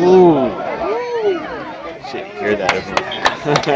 Ooh. Shit, hear that.